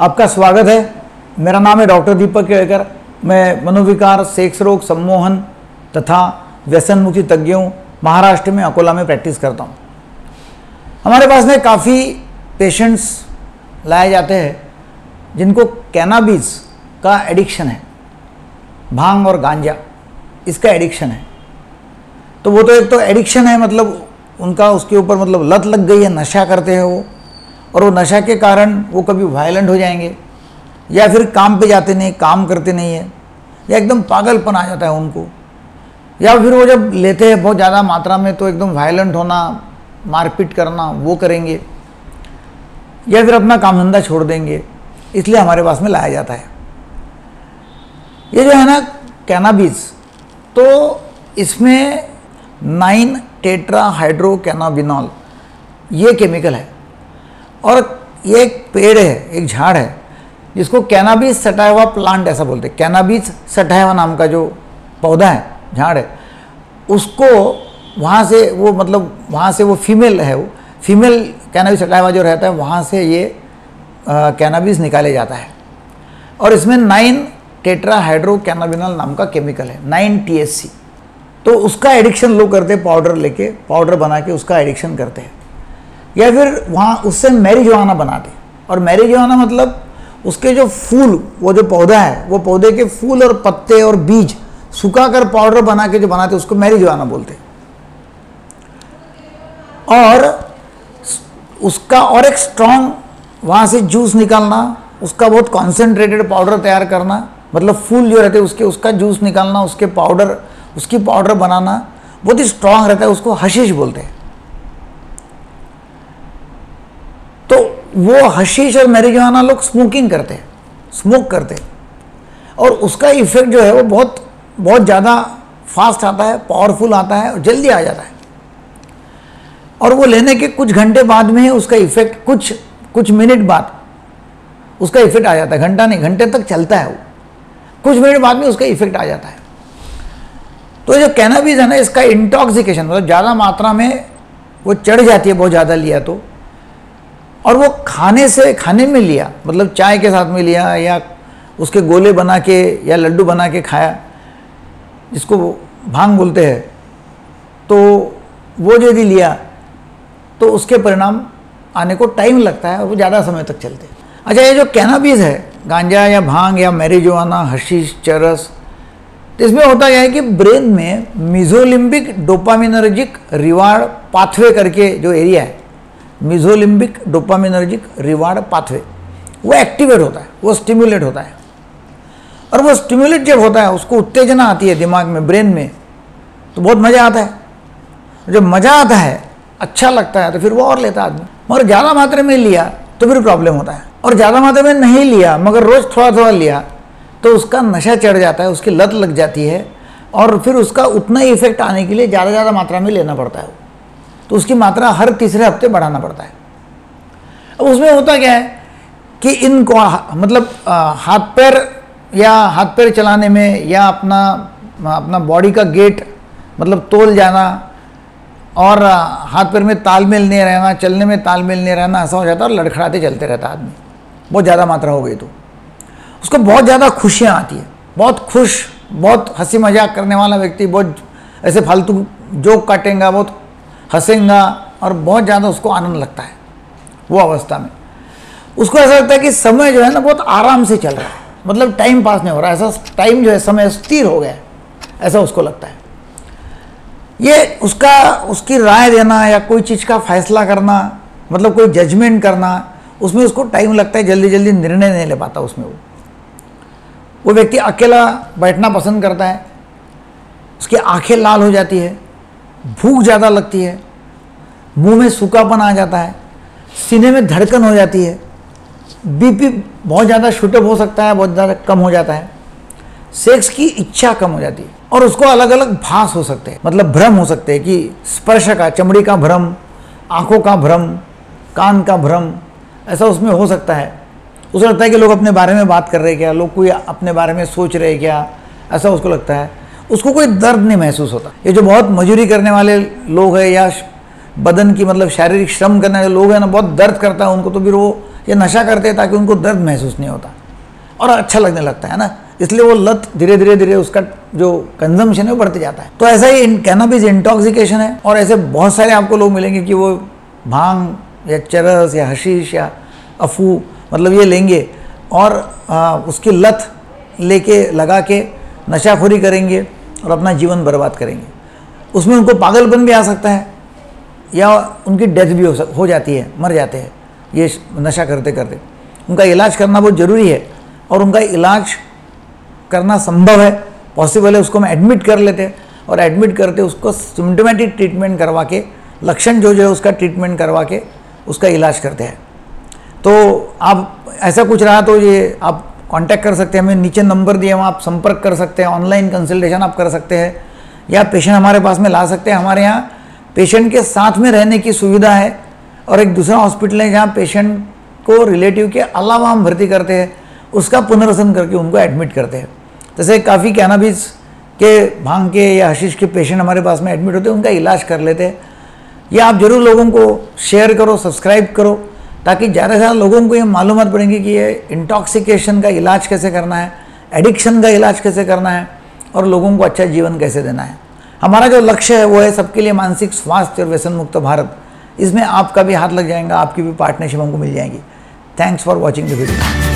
आपका स्वागत है। मेरा नाम है डॉक्टर दीपक केड़कर मैं मनोविकार, सेक्स रोग, सम्मोहन तथा व्यसन मुक्ति तज्ञों महाराष्ट्र में अकोला में प्रैक्टिस करता हूँ। हमारे पास में काफ़ी पेशेंट्स लाए जाते हैं, जिनको कैनाबीज का एडिक्शन है। भाँग और गांजा, इसका एडिक्शन है। तो वो तो एक तो एडिक्शन है मतलब उनका उसके ऊपर मतलब लत लग गई है, नशा करते हैं वो। और वो नशा के कारण वो कभी वायलेंट हो जाएँगे, या फिर काम पे जाते नहीं, काम करते नहीं है, या एकदम पागलपन आ जाता है उनको। या फिर वो जब लेते हैं बहुत ज़्यादा मात्रा में तो एकदम वायलेंट होना, मारपीट करना, वो करेंगे, या फिर अपना काम धंधा छोड़ देंगे, इसलिए हमारे पास में लाया जाता है। ये जो है ना कैनाबीज तो इसमें नाइन टेट्रा हाइड्रो कैनाबिनॉल ये केमिकल है। और ये एक पेड़ है, एक झाड़ है, जिसको कैनाबीज सटाया प्लांट ऐसा बोलते हैं। कैनाबीज सटाया नाम का जो पौधा है, झाड़ है, उसको वहाँ से वो मतलब वहाँ से वो फीमेल है वो। फीमेल कैनाबीज सटाया जो रहता है, वहाँ से ये कैनाबीज निकाले जाता है। और इसमें नाइन टेट्रा हाइड्रो कैनाबिनल नाम का केमिकल है नाइन टीएससी तो उसका एडिक्शन लोग करते हैं पाउडर लेके पाउडर बना के उसका एडिक्शन करते हैं। या फिर वहाँ उससे मैरिजवाना बनाते और मैरिजवाना मतलब उसके जो फूल, वो जो पौधा है, वो पौधे के फूल और पत्ते और बीज सुखा कर पाउडर बना के जो बनाते, उसको मैरिजवाना बोलते। और उसका और एक स्ट्रॉन्ग वहाँ से जूस निकालना, उसका बहुत कॉन्सेंट्रेटेड पाउडर तैयार करना मतलब फूल जो रहते उसके, उसका जूस निकालना, उसके पाउडर उसकी पाउडर बनाना, बहुत ही स्ट्रांग रहता है, उसको हशीश बोलते हैं तो वो हशीश और मैरिजवाना लोग स्मोकिंग करते हैं स्मोक करते हैं। और उसका इफ़ेक्ट जो है वो बहुत बहुत ज़्यादा फास्ट आता है पावरफुल आता है और जल्दी आ जाता है। और वो लेने के कुछ घंटे बाद में उसका इफ़ेक्ट कुछ कुछ मिनट बाद उसका इफ़ेक्ट आ जाता है। घंटा नहीं, घंटे तक चलता है वो। कुछ मिनट बाद में उसका इफ़ेक्ट आ जाता है। तो जो कैनाबीज है ना, इसका इंटॉक्सिकेशन मतलब ज़्यादा मात्रा में वो चढ़ जाती है, बहुत ज़्यादा लिया तो। और वो खाने से, खाने में लिया मतलब चाय के साथ में लिया या उसके गोले बना के या लड्डू बना के खाया, जिसको भाँग बोलते हैं तो वो यदि लिया तो उसके परिणाम आने को टाइम लगता है और वो ज़्यादा समय तक चलते अच्छा ये जो कैनाबीज है, गांजा या भाँग या मैरिजुआना हशीश चरस तो इसमें होता यह है कि ब्रेन में मिजोलिम्बिक डोपामिनर्जिक रिवार्ड पाथवे करके जो एरिया है मिजोलिम्बिक डोपामिनर्जिक रिवार्ड पाथवे वो एक्टिवेट होता है, वो स्टिमुलेट होता है। और वो स्टिमुलेट जब होता है, उसको उत्तेजना आती है दिमाग में ब्रेन में तो बहुत मज़ा आता है। जब मज़ा आता है अच्छा लगता है तो फिर वो और लेता आदमी। मगर ज़्यादा मात्रा में लिया तो फिर प्रॉब्लम होता है। और ज़्यादा मात्रा में नहीं लिया, मगर रोज़ थोड़ा थोड़ा लिया तो उसका नशा चढ़ जाता है, उसकी लत लग जाती है, और फिर उसका उतना ही इफ़ेक्ट आने के लिए ज़्यादा ज़्यादा मात्रा में लेना पड़ता है। तो उसकी मात्रा हर तीसरे हफ़्ते बढ़ाना पड़ता है। अब उसमें होता क्या है कि इनको मतलब हाथ पैर या हाथ पैर चलाने में या अपना अपना बॉडी का गेट मतलब तोल जाना और हाथ पैर में तालमेल नहीं रहना, चलने में तालमेल नहीं रहना, ऐसा हो जाता और लड़खड़ाते चलते रहता आदमी। बहुत ज़्यादा मात्रा हो गई तो। उसको बहुत ज़्यादा खुशियाँ आती है। बहुत खुश, बहुत हँसी मज़ाक करने वाला व्यक्ति, बहुत ऐसे फालतू जोक काटेगा, बहुत हंसेगा और बहुत ज़्यादा उसको आनंद लगता है, वो अवस्था में। उसको ऐसा लगता है कि समय जो है ना बहुत आराम से चल रहा है मतलब टाइम पास नहीं हो रहा, ऐसा टाइम जो है, समय स्थिर हो गया ऐसा उसको लगता है। ये उसका, उसकी राय देना या कोई चीज़ का फैसला करना मतलब कोई जजमेंट करना, उसमें उसको टाइम लगता है जल्दी जल्दी निर्णय नहीं ले पाता उसमें वो। वो व्यक्ति अकेला बैठना पसंद करता है, उसकी आँखें लाल हो जाती है भूख ज़्यादा लगती है, मुँह में सूखापन आ जाता है, सीने में धड़कन हो जाती है, बीपी बहुत ज़्यादा शूटअप हो सकता है, बहुत ज़्यादा कम हो जाता है, सेक्स की इच्छा कम हो जाती है और उसको अलग अलग भास हो सकते हैं। मतलब भ्रम हो सकते हैं कि स्पर्श का, चमड़ी का भ्रम, आँखों का भ्रम, कान का भ्रम, ऐसा उसमें हो सकता है। उसे लगता है कि लोग अपने बारे में बात कर रहे हैं क्या? लोग कोई अपने बारे में सोच रहे क्या? ऐसा उसको लगता है। उसको कोई दर्द नहीं महसूस होता। ये जो बहुत मजूरी करने वाले लोग हैं या बदन की मतलब शारीरिक श्रम करने वाले लोग हैं ना बहुत दर्द करता है उनको तो फिर वो ये नशा करते हैं ताकि उनको दर्द महसूस नहीं होता। और अच्छा लगने लगता है ना। इसलिए वो लत धीरे धीरे धीरे उसका जो कंजम्पशन है वो बढ़ते जाता है। तो ऐसा ही कैनाबिस इंटॉक्सिकेशन है और ऐसे बहुत सारे आपको लोग मिलेंगे कि वो भाँग या चरस या हशीश या अफू मतलब ये लेंगे और आ, उसकी लत लेके लगा के नशाखोरी करेंगे। और अपना जीवन बर्बाद करेंगे। उसमें उनको पागलपन भी आ सकता है, या उनकी डेथ भी हो सक, हो जाती है, मर जाते हैं। ये नशा करते करते। उनका इलाज करना बहुत ज़रूरी है, और उनका इलाज करना संभव है। पॉसिबल है, उसको हम एडमिट कर लेते हैं, और एडमिट करते उसको सिम्टोमेटिक ट्रीटमेंट करवा के, लक्षण जो जो है उसका ट्रीटमेंट करवा के उसका इलाज करते हैं। तो आप, ऐसा कुछ रहा तो ये आप कांटेक्ट कर सकते हैं, हमें नीचे नंबर दिए हम आप संपर्क कर सकते हैं ऑनलाइन कंसल्टेशन आप कर सकते हैं, या पेशेंट हमारे पास में ला सकते हैं, हमारे यहाँ पेशेंट के साथ में रहने की सुविधा है, और एक दूसरा हॉस्पिटल है जहाँ पेशेंट को रिलेटिव के अलावा हम भर्ती करते हैं, उसका पुनर्वसन करके उनको एडमिट करते हैं। जैसे काफ़ी कैनाबीज के भाँग के या हशीश के पेशेंट हमारे पास में एडमिट होते हैं, उनका इलाज कर लेते हैं। या आप ज़रूर लोगों को शेयर करो सब्सक्राइब करो ताकि ज़्यादा से ज़्यादा लोगों को ये मालूम पड़ेंगी कि ये इंटॉक्सिकेशन का इलाज कैसे करना है एडिक्शन का इलाज कैसे करना है और लोगों को अच्छा जीवन कैसे देना है। हमारा जो लक्ष्य है वो है सबके लिए मानसिक स्वास्थ्य और व्यसन मुक्त भारत। इसमें आपका भी हाथ लग जाएगा, आपकी भी पार्टनरशिप हमको मिल जाएगी। Thanks for watching the video